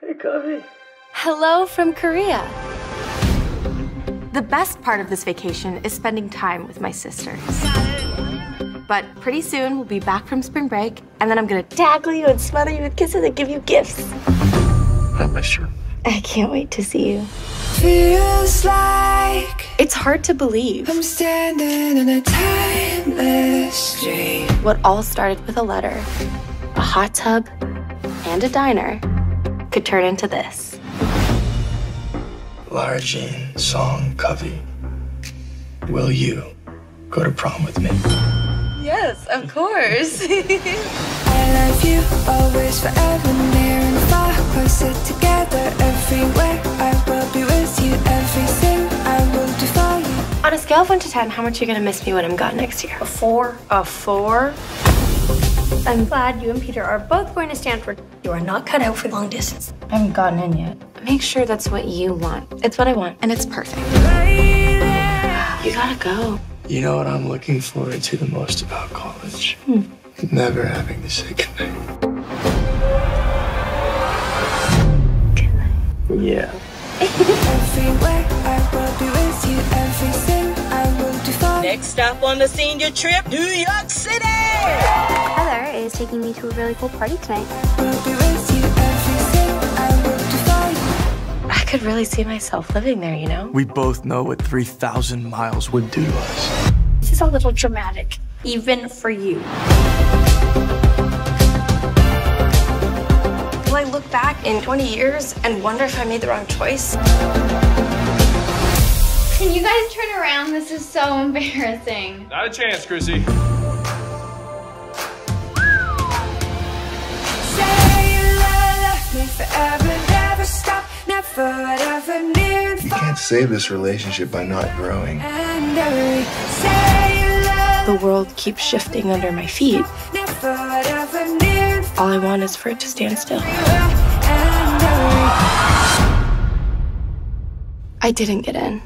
Hey, Covey. Hello from Korea. The best part of this vacation is spending time with my sisters. But pretty soon we'll be back from spring break, and then I'm gonna tackle you and smother you with kisses and give you gifts. I miss you. I can't wait to see you. Feels like It's hard to believe I'm standing in a timeless street. what all started with a letter, a hot tub, and a diner could turn into this. Lara Jean Song Covey. Will you go to prom with me? Yes, of course. I love you always, forever, near and far. Closer together everywhere. I will be with you. Everything I will do for you. On a scale of 1 to 10, how much are you gonna miss me when I'm gone next year? A four. A 4? I'm glad you and Peter are both going to Stanford. You are not cut out for long distance. I haven't gotten in yet. Make sure that's what you want. It's what I want, and it's perfect. You gotta go. You know what I'm looking forward to the most about college? Hmm. Never having to say goodnight. goodnight. Yeah. Next stop on the senior trip, New York City! Heather is taking me to a really cool party tonight. Will be with you. Everything I will do for you. I could really see myself living there, you know? We both know what 3,000 miles would do to us. This is a little dramatic, even for you. Will I look back in 20 years and wonder if I made the wrong choice? Can you guys turn around? This is so embarrassing. Not a chance, Chrissy. Say you love me forever, never stop, never ever near You can't save this relationship by not growing. And every say you love The world keeps shifting under my feet. never ever near and far. All I want is for it to stand still. I didn't get in.